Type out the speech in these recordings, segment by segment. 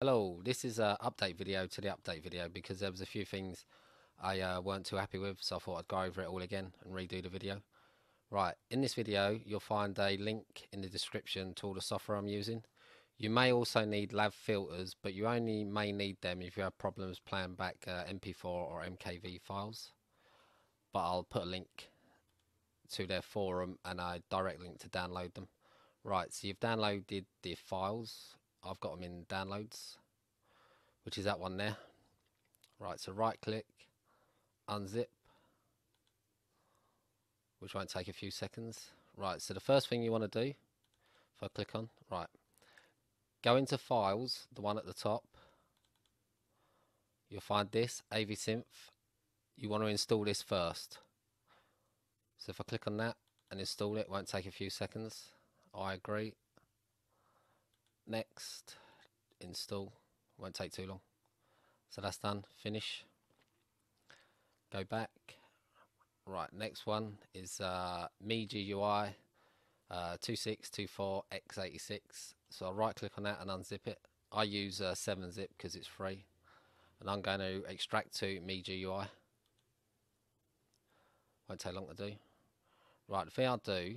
Hello, this is a update video to the update video because there was a few things I uh, weren't too happy with so I thought I'd go over it all again and redo the video. Right, in this video you'll find a link in the description to all the software I'm using. You may also need lav filters but you only may need them if you have problems playing back uh, MP4 or MKV files. But I'll put a link to their forum and a direct link to download them. Right, so you've downloaded the files I've got them in downloads which is that one there. Right so right click unzip which won't take a few seconds. Right so the first thing you want to do if I click on right go into files the one at the top. You'll find this AVSynth you want to install this first. So if I click on that and install it, it won't take a few seconds. I agree next install won't take too long. So that's done finish. Go back. Right next one is uh, MeGUI uh, 2624x86 so I'll right click on that and unzip it. I use uh, 7-zip because it's free. And I'm going to extract to MeGUI won't take long to do. Right the thing I'll do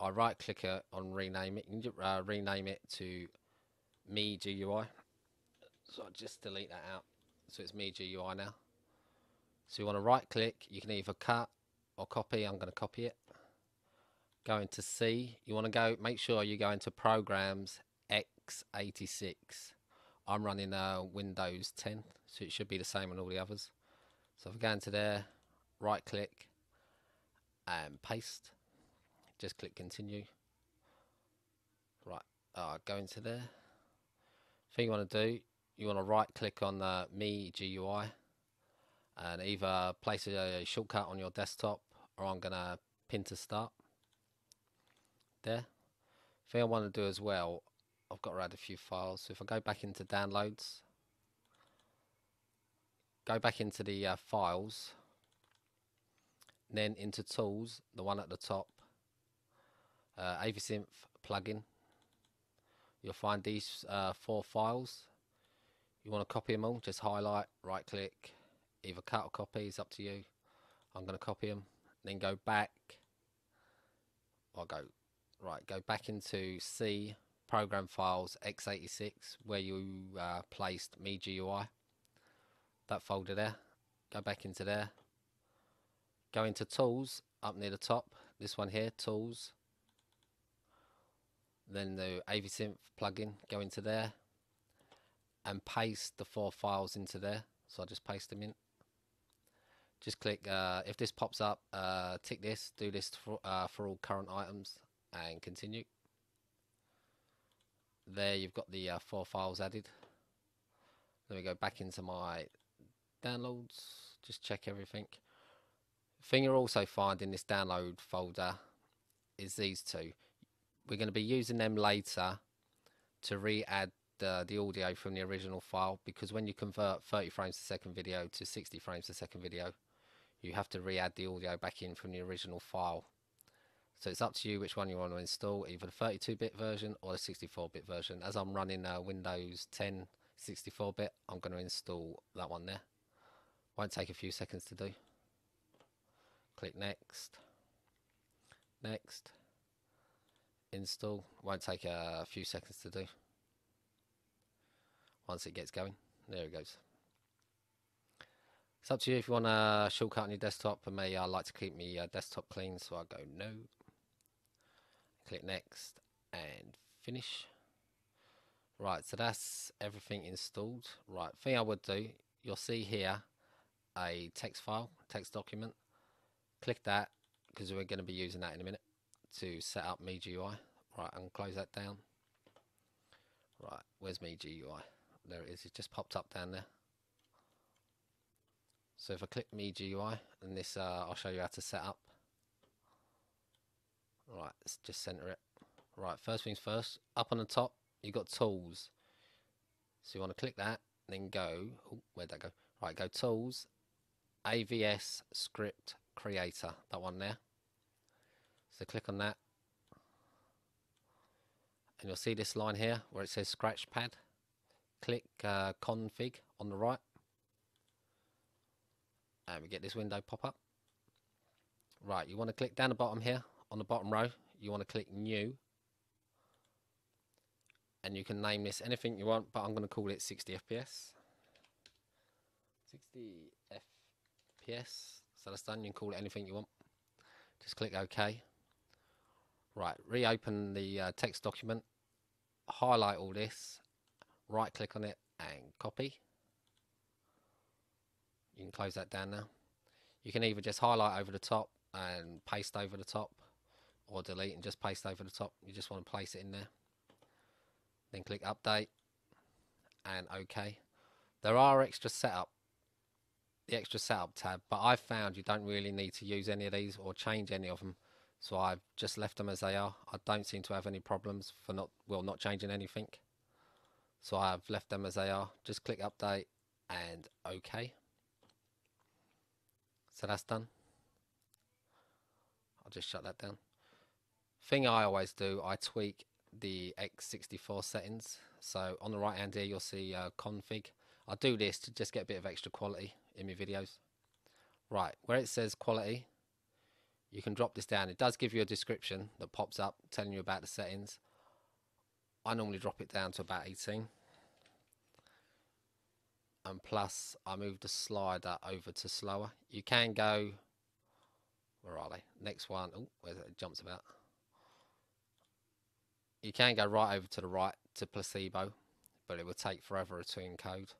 I right click it on rename it. You can uh, rename it to me GUI. So I'll just delete that out. So it's me GUI now. So you want to right click. You can either cut or copy. I'm going to copy it. Go into C. You want to go. Make sure you go into Programs x86. I'm running uh, Windows 10, so it should be the same on all the others. So if I go into there, right click and paste just click continue right uh, go into there thing you want to do you want to right click on the me GUI and either place a shortcut on your desktop or I'm gonna pin to start. There. Thing I want to do as well I've got to add a few files. So if I go back into downloads go back into the uh, files then into tools the one at the top uh, AVSynth plugin. You'll find these uh, four files. You want to copy them all, just highlight, right click, either cut or copy, it's up to you. I'm going to copy them, then go back. I'll go, right, go back into C, program files, x86, where you uh, placed MeGUI. That folder there. Go back into there. Go into tools, up near the top, this one here, tools then the AVSynth plugin, go into there and paste the four files into there. So I just paste them in. Just click, uh, if this pops up, uh, tick this, do this for, uh, for all current items and continue. There you've got the uh, four files added. Let me go back into my downloads, just check everything. Thing you'll also find in this download folder is these two we're going to be using them later to re-add the, the audio from the original file because when you convert 30 frames per second video to 60 frames per second video you have to re-add the audio back in from the original file. So it's up to you which one you want to install either the 32-bit version or the 64-bit version. As I'm running uh, Windows 10 64-bit I'm going to install that one there. Won't take a few seconds to do. Click next. Next install. Won't take a few seconds to do. Once it gets going, there it goes. It's up to you if you want a shortcut on your desktop. For me, I like to keep my uh, desktop clean, so I go no. Click next and finish. Right, so that's everything installed. Right, thing I would do, you'll see here a text file, text document. Click that because we're going to be using that in a minute to set up MeGUI. Right, and close that down. Right, where's my GUI? There it is, it just popped up down there. So if I click me GUI, and this uh, I'll show you how to set up. Right, let's just center it. Right, first things first, up on the top, you've got tools. So you want to click that, then go, where'd that go? Right, go tools, AVS script creator, that one there. So click on that and you'll see this line here where it says scratch pad click uh, config on the right and we get this window pop up. Right, you want to click down the bottom here on the bottom row. You want to click new and you can name this anything you want, but I'm going to call it 60 FPS. 60 FPS. So that's done. You can call it anything you want. Just click OK. Right, reopen the uh, text document, highlight all this, right click on it and copy. You can close that down now. You can either just highlight over the top and paste over the top or delete and just paste over the top. You just want to place it in there. Then click update and OK. There are extra setup, the extra setup tab, but I've found you don't really need to use any of these or change any of them so I've just left them as they are. I don't seem to have any problems for not well not changing anything. So I've left them as they are. Just click update and OK. So that's done. I'll just shut that down. Thing I always do, I tweak the X64 settings. So on the right hand here, you'll see uh, config. I do this to just get a bit of extra quality in my videos. Right, where it says quality, you can drop this down. It does give you a description that pops up telling you about the settings. I normally drop it down to about 18. And plus, I move the slider over to slower. You can go, where are they? Next one, oh, where's it? it jumps about. You can go right over to the right to placebo, but it will take forever to encode.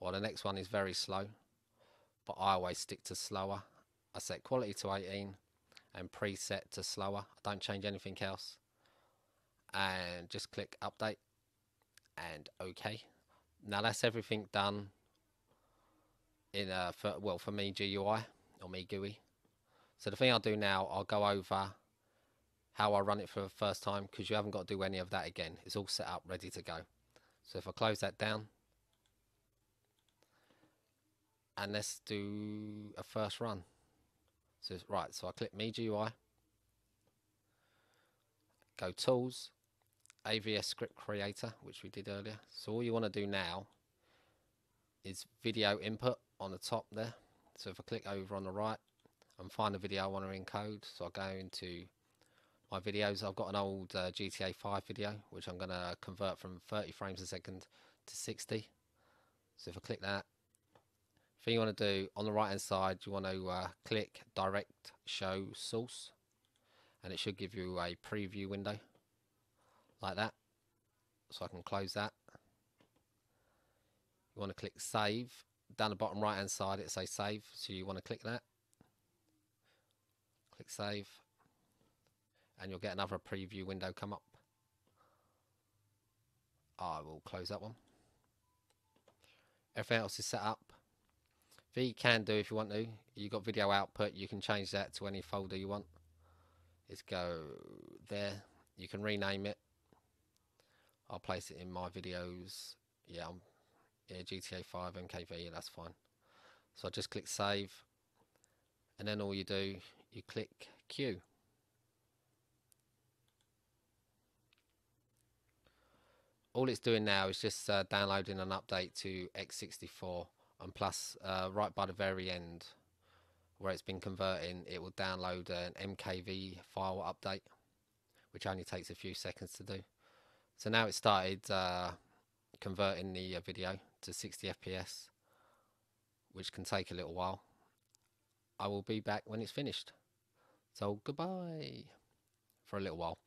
Well, the next one is very slow, but I always stick to slower. I set quality to 18 and preset to slower. I don't change anything else. And just click update and OK. Now that's everything done in uh, for well for me GUI or me GUI. So the thing I'll do now, I'll go over how I run it for the first time because you haven't got to do any of that again. It's all set up, ready to go. So if I close that down, and let's do a first run. So right, so I click Me GUI, go Tools, AVS Script Creator, which we did earlier. So all you want to do now is video input on the top there. So if I click over on the right and find the video I want to encode, so I go into my videos. I've got an old uh, GTA 5 video, which I'm going to convert from 30 frames a second to 60. So if I click that, thing you want to do on the right hand side you want to uh, click direct show source and it should give you a preview window like that. So I can close that. You want to click save. Down the bottom right hand side it says save so you want to click that. Click save and you'll get another preview window come up. I will close that one. Everything else is set up V can do if you want to. You've got video output. You can change that to any folder you want. Let's go there. You can rename it. I'll place it in my videos. Yeah, I'm, yeah, GTA 5 MKV. Yeah, That's fine. So I just click save, and then all you do, you click queue. All it's doing now is just uh, downloading an update to X64 and plus uh, right by the very end where it's been converting it will download an MKV file update which only takes a few seconds to do. So now it started uh, converting the uh, video to 60 FPS which can take a little while. I will be back when it's finished. So goodbye for a little while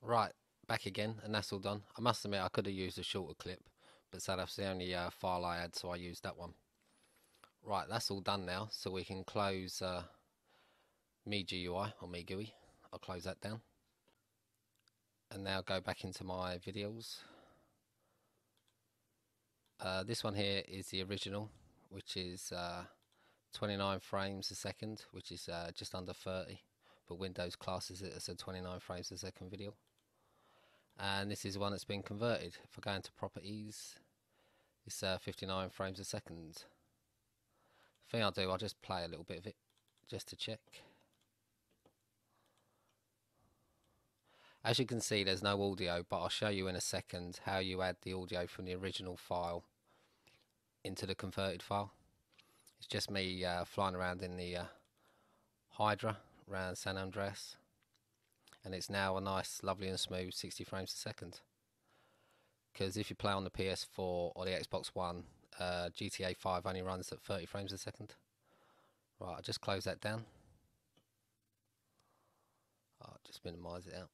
Right, back again, and that's all done. I must admit, I could have used a shorter clip, but that's the only uh, file I had, so I used that one. Right, that's all done now, so we can close uh, MeGUI or MeGUI. I'll close that down. and now go back into my videos uh, this one here is the original which is uh, 29 frames a second which is uh, just under 30 but Windows classes it as a 29 frames a second video and this is one that's been converted if I go into properties. It's uh, 59 frames a second. The thing I'll do I'll just play a little bit of it just to check. As you can see there's no audio but I'll show you in a second how you add the audio from the original file into the converted file. It's just me uh, flying around in the uh, Hydra around San Andreas and it's now a nice lovely and smooth 60 frames a second. Because if you play on the PS4 or the Xbox One uh, GTA 5 only runs at 30 frames a second. Right I'll just close that down. I'll just minimize it out.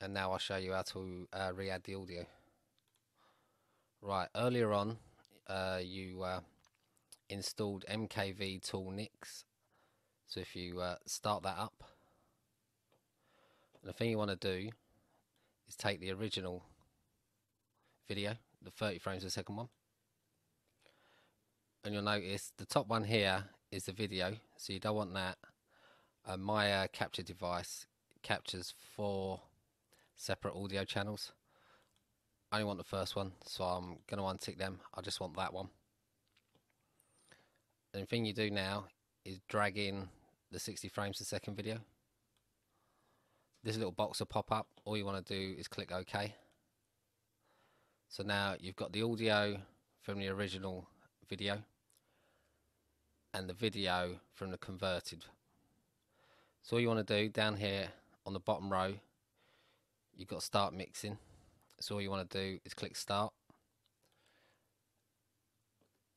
And now I'll show you how to uh, re-add the audio. Right earlier on uh, you uh, installed MKVToolNix so if you uh, start that up the thing you want to do is take the original video the 30 frames a second one and you'll notice the top one here is the video so you don't want that. Uh, my uh, capture device captures four separate audio channels. I only want the first one so I'm going to untick them. I just want that one. And the thing you do now is drag in the 60 frames a second video this little box will pop up all you want to do is click OK. So now you've got the audio from the original video and the video from the converted. So all you want to do down here on the bottom row you've got start mixing. So all you want to do is click start.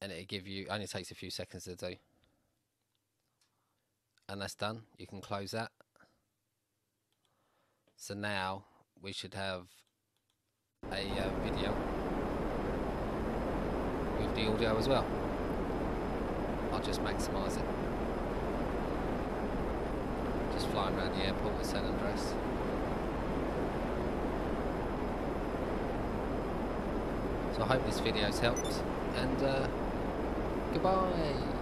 And it'll give you only takes a few seconds to do. And that's done. You can close that so now we should have a uh, video with the audio as well. I'll just maximise it. Just flying around the airport with San Andreas. So I hope this video's helped and uh, goodbye.